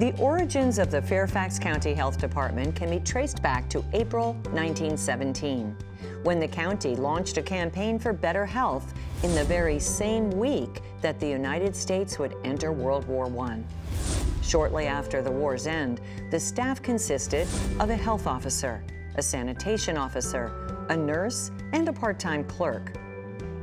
The origins of the Fairfax County Health Department can be traced back to April 1917, when the county launched a campaign for better health in the very same week that the United States would enter World War I. Shortly after the war's end, the staff consisted of a health officer, a sanitation officer, a nurse, and a part-time clerk.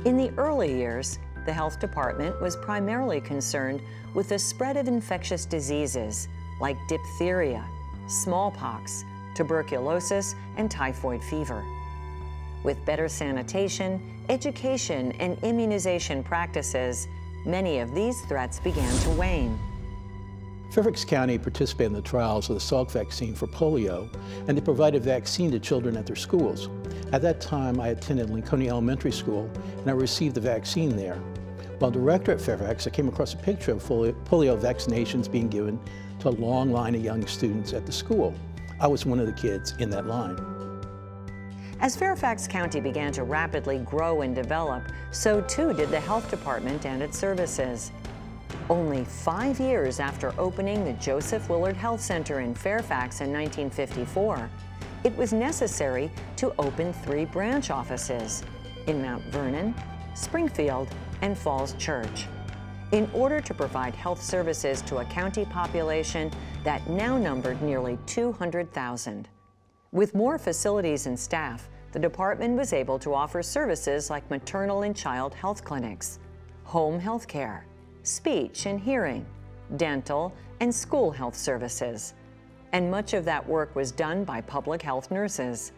In the early years, the health department was primarily concerned with the spread of infectious diseases like diphtheria, smallpox, tuberculosis, and typhoid fever. With better sanitation, education, and immunization practices, many of these threats began to wane. Fairfax County participated in the trials of the Salk vaccine for polio, and they provided vaccine to children at their schools. At that time, I attended Lincoln Elementary School, and I received the vaccine there. While director at Fairfax, I came across a picture of polio vaccinations being given to a long line of young students at the school. I was one of the kids in that line. As Fairfax County began to rapidly grow and develop, so too did the health department and its services. Only five years after opening the Joseph Willard Health Center in Fairfax in 1954, it was necessary to open three branch offices in Mount Vernon, Springfield, and Falls Church in order to provide health services to a county population that now numbered nearly 200,000. With more facilities and staff, the department was able to offer services like maternal and child health clinics, home health care, speech and hearing, dental, and school health services. And much of that work was done by public health nurses.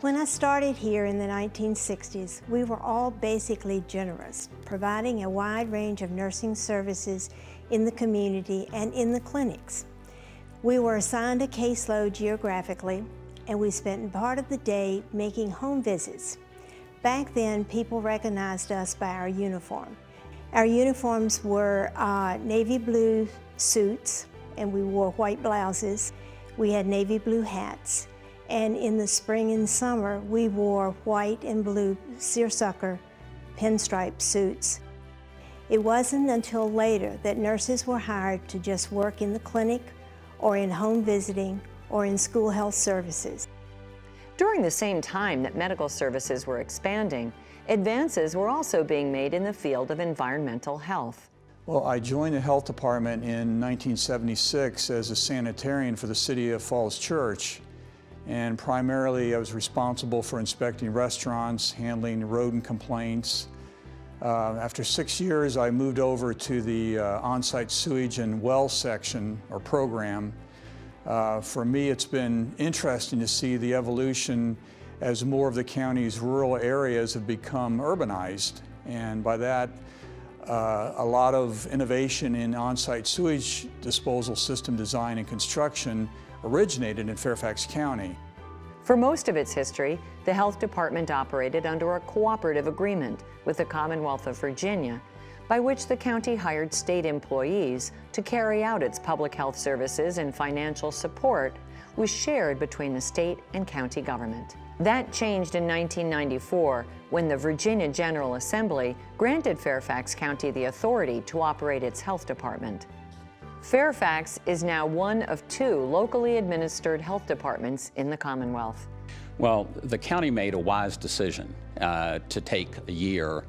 When I started here in the 1960s, we were all basically generous, providing a wide range of nursing services in the community and in the clinics. We were assigned a caseload geographically, and we spent part of the day making home visits. Back then, people recognized us by our uniform. Our uniforms were uh, navy blue suits, and we wore white blouses. We had navy blue hats. And in the spring and summer, we wore white and blue seersucker pinstripe suits. It wasn't until later that nurses were hired to just work in the clinic or in home visiting or in school health services. During the same time that medical services were expanding, advances were also being made in the field of environmental health. Well, I joined the health department in 1976 as a sanitarian for the city of Falls Church and primarily I was responsible for inspecting restaurants, handling rodent complaints. Uh, after six years, I moved over to the uh, on-site sewage and well section or program. Uh, for me, it's been interesting to see the evolution as more of the county's rural areas have become urbanized. And by that, uh, a lot of innovation in on-site sewage disposal system design and construction originated in Fairfax County. For most of its history, the health department operated under a cooperative agreement with the Commonwealth of Virginia by which the county hired state employees to carry out its public health services and financial support was shared between the state and county government. That changed in 1994 when the Virginia General Assembly granted Fairfax County the authority to operate its health department. Fairfax is now one of two locally administered health departments in the Commonwealth. Well, the county made a wise decision uh, to take a year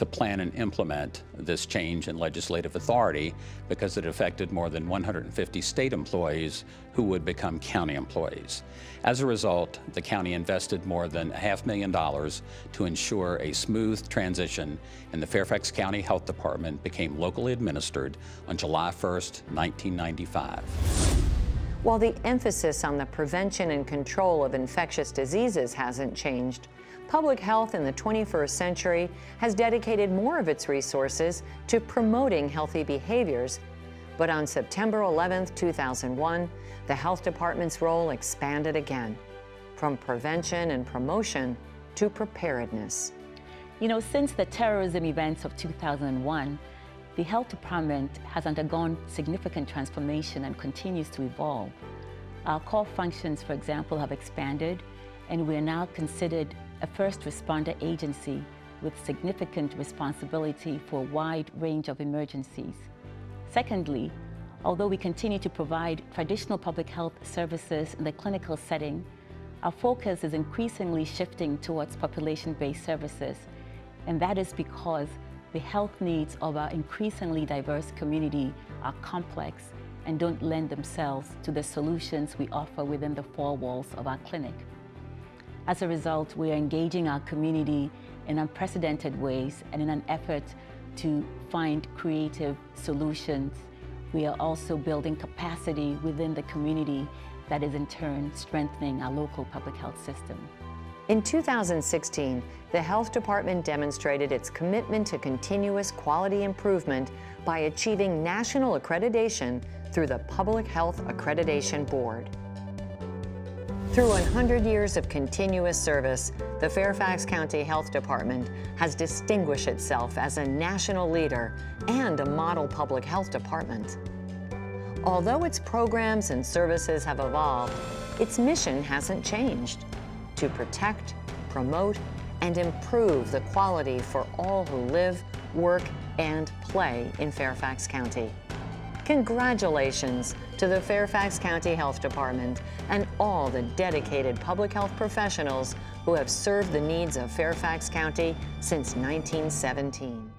to plan and implement this change in legislative authority because it affected more than 150 state employees who would become county employees. As a result, the county invested more than a half million dollars to ensure a smooth transition and the Fairfax County Health Department became locally administered on July 1st, 1995. While the emphasis on the prevention and control of infectious diseases hasn't changed, public health in the 21st century has dedicated more of its resources to promoting healthy behaviors. But on September 11, 2001, the health department's role expanded again, from prevention and promotion to preparedness. You know, since the terrorism events of 2001, the health department has undergone significant transformation and continues to evolve. Our core functions, for example, have expanded, and we are now considered a first responder agency with significant responsibility for a wide range of emergencies. Secondly, Although we continue to provide traditional public health services in the clinical setting, our focus is increasingly shifting towards population-based services, and that is because the health needs of our increasingly diverse community are complex and don't lend themselves to the solutions we offer within the four walls of our clinic. As a result, we are engaging our community in unprecedented ways and in an effort to find creative solutions. We are also building capacity within the community that is in turn strengthening our local public health system. In 2016, the Health Department demonstrated its commitment to continuous quality improvement by achieving national accreditation through the Public Health Accreditation Board. Through 100 years of continuous service, the Fairfax County Health Department has distinguished itself as a national leader and a model public health department. Although its programs and services have evolved, its mission hasn't changed to protect, promote, and improve the quality for all who live, work, and play in Fairfax County. Congratulations to the Fairfax County Health Department and all the dedicated public health professionals who have served the needs of Fairfax County since 1917.